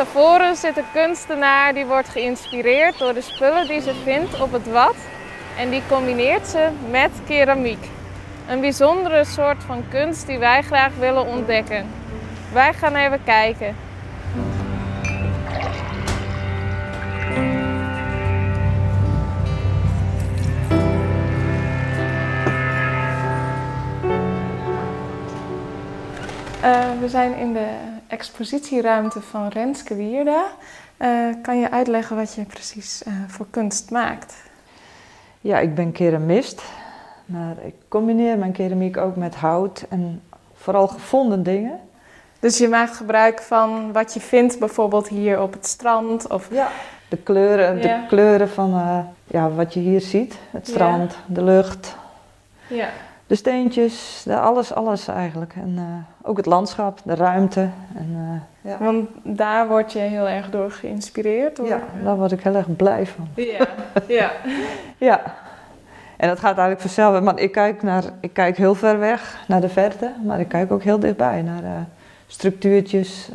Stavoren zit een kunstenaar die wordt geïnspireerd door de spullen die ze vindt op het wat en die combineert ze met keramiek. Een bijzondere soort van kunst die wij graag willen ontdekken. Wij gaan even kijken. Uh, we zijn in de expositieruimte van Renske Wierda. Uh, kan je uitleggen wat je precies uh, voor kunst maakt? Ja, ik ben keramist. Maar ik combineer mijn keramiek ook met hout en vooral gevonden dingen. Dus je maakt gebruik van wat je vindt, bijvoorbeeld hier op het strand? Of... Ja, de kleuren, ja. de kleuren van ja, wat je hier ziet. Het strand, ja. de lucht. Ja de steentjes, de alles, alles eigenlijk. En uh, ook het landschap, de ruimte. En, uh, ja. Want daar word je heel erg door geïnspireerd? Hoor. Ja, daar word ik heel erg blij van. Ja, ja. ja. En dat gaat eigenlijk vanzelf. Want ik kijk, naar, ik kijk heel ver weg, naar de verte. Maar ik kijk ook heel dichtbij, naar uh, structuurtjes.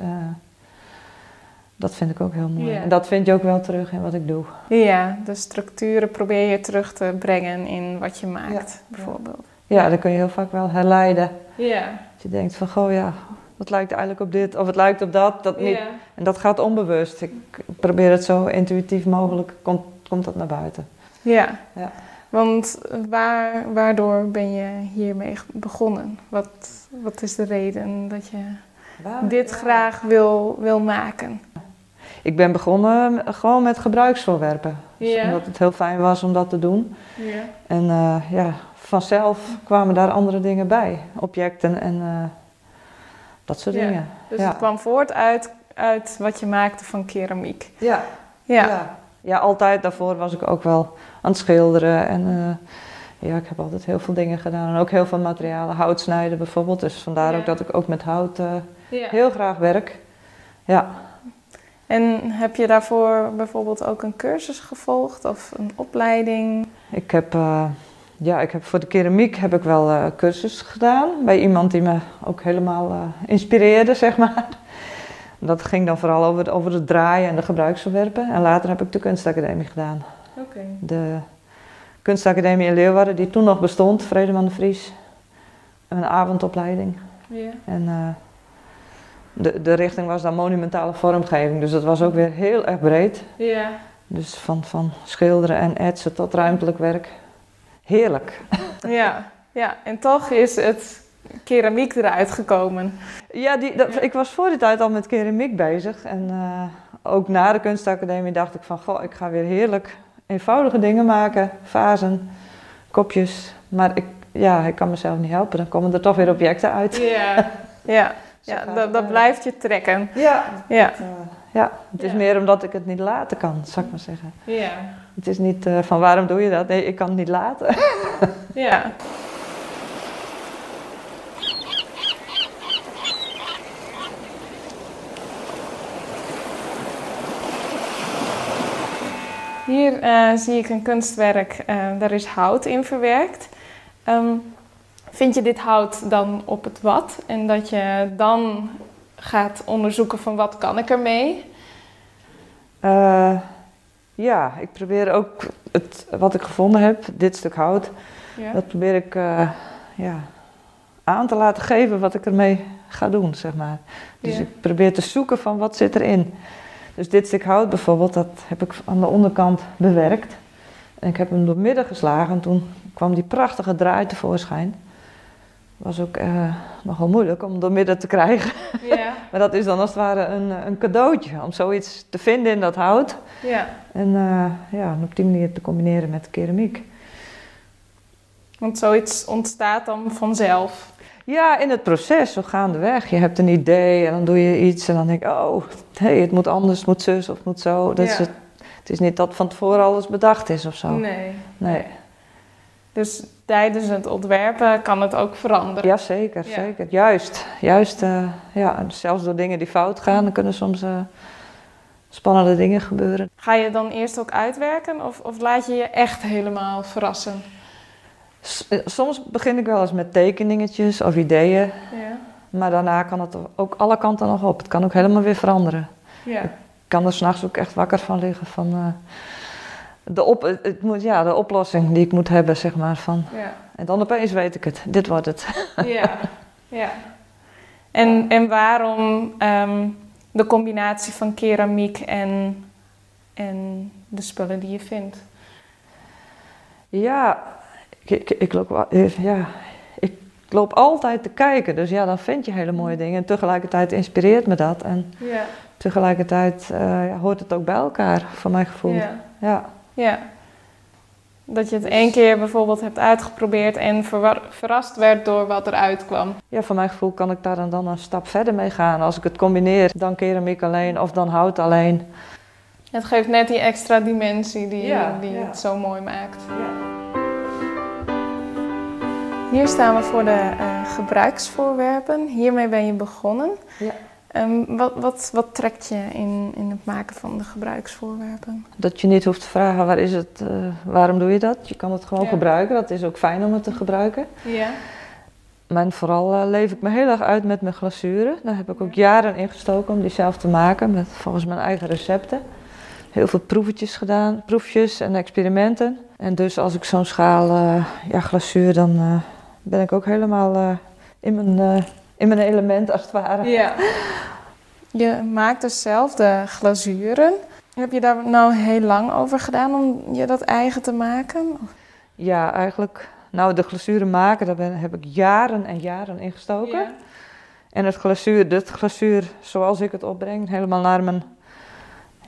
dat vind ik ook heel mooi. Ja. En dat vind je ook wel terug in wat ik doe. Ja, de structuren probeer je terug te brengen in wat je maakt, bijvoorbeeld. Ja, dan kun je heel vaak wel herleiden. Ja. Dat je denkt van, goh ja, dat lijkt eigenlijk op dit of het lijkt op dat. dat niet. Ja. En dat gaat onbewust. Ik probeer het zo intuïtief mogelijk, komt, komt dat naar buiten. Ja. Ja. Want waar, waardoor ben je hiermee begonnen? Wat, wat is de reden dat je Waar? dit graag wil, wil maken? Ik ben begonnen gewoon met gebruiksvoorwerpen. Dus omdat het heel fijn was om dat te doen. En eh, ja, vanzelf kwamen daar andere dingen bij. Objecten en eh, dat soort dingen. Dus ja. het kwam voort uit, uit wat je maakte van keramiek. Ja. Ja. Ja. ja, altijd daarvoor was ik ook wel aan het schilderen. En eh, ja, ik heb altijd heel veel dingen gedaan. En ook heel veel materialen, hout snijden bijvoorbeeld. Dus vandaar ook dat ik ook met hout eh, heel graag werk. Ja. En heb je daarvoor bijvoorbeeld ook een cursus gevolgd of een opleiding? Ik heb, eh, ja, ik heb voor de keramiek heb ik wel eh cursus gedaan. Bij iemand die me ook helemaal eh, inspireerde, zeg maar. Dat ging dan vooral over, over het draaien en de gebruiksverwerpen. En later heb ik de kunstacademie gedaan. Oké. De kunstacademie in Leeuwarden, die toen nog bestond, Vredeman de Vries. Een avondopleiding. Ja. En de, de richting was dan monumentale vormgeving. Dus dat was ook weer heel erg breed. Ja. Dus van, van schilderen en etsen tot ruimtelijk werk. Heerlijk. Ja. ja. En toch is het keramiek eruit gekomen. Ja, die, dat, ik was voor die tijd al met keramiek bezig. En eh, ook na de kunstacademie dacht ik van... Goh, ik ga weer heerlijk eenvoudige dingen maken. Vazen, kopjes. Maar ik, ja, ik kan mezelf niet helpen. Dan komen er toch weer objecten uit. Ja. Ja. Ja, dat, dat maar. blijft je trekken. Ja. Ja. Het, eh, ja, het is Ja. meer omdat ik het niet laten kan, zou ik maar zeggen. Ja. Het is niet eh, van waarom doe je dat? Nee, ik kan het niet laten. Ja. Hier eh, zie ik een kunstwerk, eh, daar is hout in verwerkt. Ehm, vind je dit hout dan op het wat en dat je dan gaat onderzoeken van wat kan ik ermee? Eh, ja, ik probeer ook het, wat ik gevonden heb, dit stuk hout, Ja. dat probeer ik eh, ja, aan te laten geven wat ik ermee ga doen, zeg maar. Dus Ja. ik probeer te zoeken van wat zit erin. Dus dit stuk hout bijvoorbeeld, dat heb ik aan de onderkant bewerkt. En ik heb hem door midden geslagen en toen kwam die prachtige draai tevoorschijn. Was ook eh, nogal moeilijk om door midden te krijgen. Ja. Maar dat is dan als het ware een, een cadeautje om zoiets te vinden in dat hout. ja. En eh, ja, en op die manier te combineren met keramiek. Want zoiets ontstaat dan vanzelf. Ja, in het proces, zo gaandeweg. Je hebt een idee en dan doe je iets en dan denk je, oh, hey, het moet anders, het moet zus of het moet zo. Dat is het, het is niet dat van tevoren alles bedacht is of zo. Nee. Nee. Dus tijdens het ontwerpen kan het ook veranderen. Ja, zeker, Ja. zeker. Juist, juist. eh, ja, zelfs door dingen die fout gaan, dan kunnen soms eh, spannende dingen gebeuren. Ga je dan eerst ook uitwerken of, of laat je je echt helemaal verrassen? S- eh, soms begin ik wel eens met tekeningetjes of ideeën. Ja. Maar daarna kan het ook alle kanten nog op. Het kan ook helemaal weer veranderen. Ja. Ik kan er s'nachts ook echt wakker van liggen van de, op, het, moet, ja, de oplossing die ik moet hebben, zeg maar. Van. Ja. En dan opeens weet ik het, dit wordt het. Ja. ja. En, en waarom ehm, de combinatie van keramiek en, en de spullen die je vindt? Ja, ik, ik, ik loop, eh, ja, ik loop altijd te kijken, dus ja, dan vind je hele mooie dingen. En tegelijkertijd inspireert me dat. En Ja. tegelijkertijd eh, hoort het ook bij elkaar, voor mijn gevoel. Ja. Ja. Ja. Dat je het één keer bijvoorbeeld hebt uitgeprobeerd en verrast werd door wat eruit kwam. Ja, voor mijn gevoel kan ik daar dan, dan een stap verder mee gaan. Als ik het combineer, dan keramiek alleen of dan hout alleen. Het geeft net die extra dimensie die, Ja, die ja. het zo mooi maakt. Hier staan we voor de eh, gebruiksvoorwerpen. Hiermee ben je begonnen. Ja. Ehm, wat, wat, wat trekt je in, in het maken van de gebruiksvoorwerpen? Dat je niet hoeft te vragen, waar is het, eh, waarom doe je dat? Je kan het gewoon Ja. gebruiken, dat is ook fijn om het te gebruiken. Ja. Maar vooral eh, leef ik me heel erg uit met mijn glazuren. Daar heb ik ook jaren in gestoken om die zelf te maken, met volgens mijn eigen recepten. Heel veel proevetjes gedaan, proefjes en experimenten. En dus als ik zo'n schaal eh, ja, glazuur, dan ben ik ook helemaal in, mijn, in mijn element als het ware. ja. Je maakt dus zelf de glazuren. Heb je daar nou heel lang over gedaan om je dat eigen te maken? Ja, eigenlijk. Nou, de glazuren maken, daar ben, heb ik jaren en jaren in gestoken. Ja. En het glazuur, dit glazuur zoals ik het opbreng, helemaal naar mijn,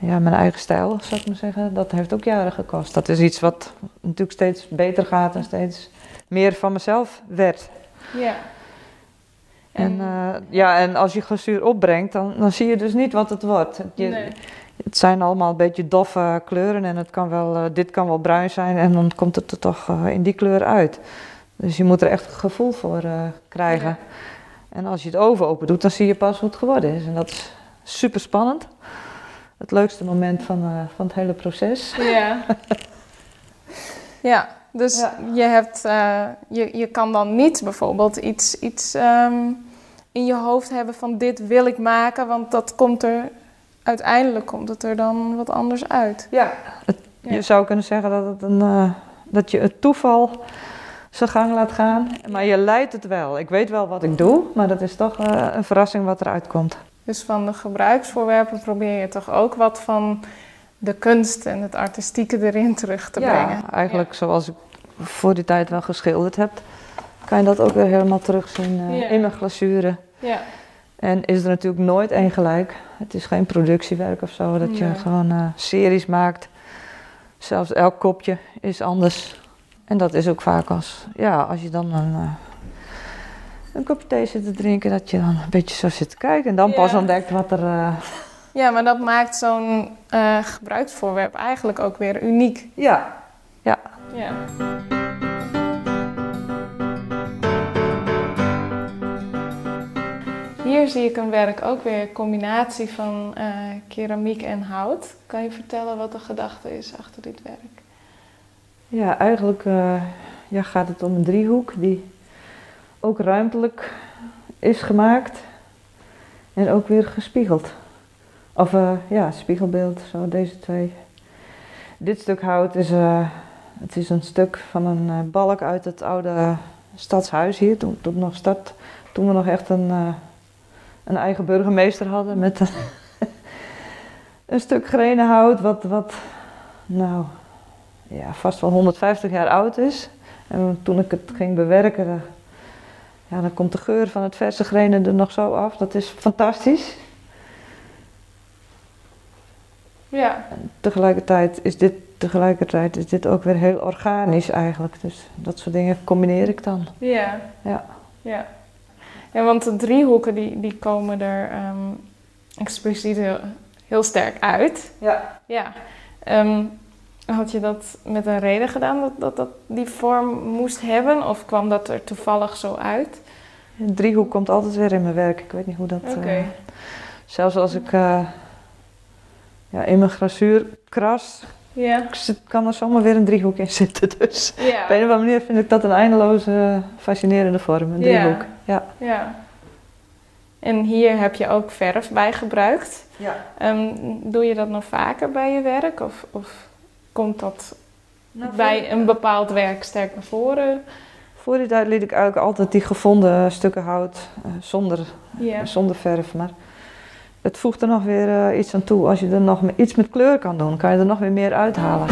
ja, mijn eigen stijl, zou ik maar zeggen, dat heeft ook jaren gekost. Dat is iets wat natuurlijk steeds beter gaat en steeds meer van mezelf werd. ja. En, eh, ja, en als je glazuur opbrengt, dan, dan zie je dus niet wat het wordt. Je, nee. Het zijn allemaal een beetje doffe kleuren en het kan wel, eh, dit kan wel bruin zijn en dan komt het er toch eh, in die kleur uit. Dus je moet er echt een gevoel voor krijgen. Ja. En als je het oven open doet, dan zie je pas hoe het geworden is. En dat is super spannend. Het leukste moment van, van het hele proces. Ja. ja, dus Ja. je hebt, je, je kan dan niet bijvoorbeeld iets, iets ehm, in je hoofd hebben van dit wil ik maken, want dat komt er, uiteindelijk komt het er dan wat anders uit. Ja. Het, Ja. Je zou kunnen zeggen dat, het een, eh, dat je het toeval zijn gang laat gaan. Maar je leidt het wel. Ik weet wel wat ik doe, maar dat is toch eh, een verrassing wat eruit komt. Dus van de gebruiksvoorwerpen probeer je toch ook wat van de kunst en het artistieke erin terug te ja, brengen. eigenlijk zoals ik voor die tijd wel geschilderd heb, kan je dat ook weer helemaal terugzien eh, Ja. in mijn glazuren. Ja. En is er natuurlijk nooit één gelijk. Het is geen productiewerk of zo, dat je gewoon eh, series maakt. Zelfs elk kopje is anders. En dat is ook vaak als, ja, als je dan een, eh, een kopje thee zit te drinken, dat je dan een beetje zo zit te kijken. En dan Ja. pas ontdekt wat er... eh, ja, maar dat maakt zo'n gebruiksvoorwerp eigenlijk ook weer uniek. ja, Ja. Hier zie ik een werk ook weer een combinatie van eh, keramiek en hout. Kan je vertellen wat de gedachte is achter dit werk? ja eigenlijk eh, ja, gaat het om een driehoek die ook ruimtelijk is gemaakt. En ook weer gespiegeld. Of eh, ja, spiegelbeeld, zo deze twee. Dit stuk hout is, het is een stuk van een balk uit het oude stadshuis hier. Toen, nog stad, toen we nog echt een, een eigen burgemeester hadden met een, een stuk grenenhout wat, wat nou, ja, vast wel 150 jaar oud is. En toen ik het ging bewerken, dan, ja, dan komt de geur van het verse grenen er nog zo af. Dat is fantastisch. Ja, Tegelijkertijd is dit, tegelijkertijd is dit ook weer heel organisch eigenlijk. Dus dat soort dingen combineer ik dan. ja, Ja. ja. Ja, want de driehoeken die, die komen er ehm, expliciet heel, heel sterk uit. ja. Ja. Ehm, had je dat met een reden gedaan dat, dat dat die vorm moest hebben? Of kwam dat er toevallig zo uit? Een driehoek komt altijd weer in mijn werk. Ik weet niet hoe dat... Oké. eh, zelfs als ik eh, ja, in mijn glazuur kras, Ja. kan er zomaar weer een driehoek in zitten. Dus op een of andere manier vind ik dat een eindeloze, fascinerende vorm, een driehoek. Ja. Ja. En hier heb je ook verf bij gebruikt. Ja. Ehm, doe je dat nog vaker bij je werk? Of, of komt dat Nou, bij een bepaald werk sterk naar voren? Voor die tijd liet ik eigenlijk altijd die gevonden stukken hout eh, zonder, Ja. zonder verf. Maar het voegt er nog weer eh, iets aan toe. Als je er nog iets met kleur kan doen, kan je er nog weer meer uithalen.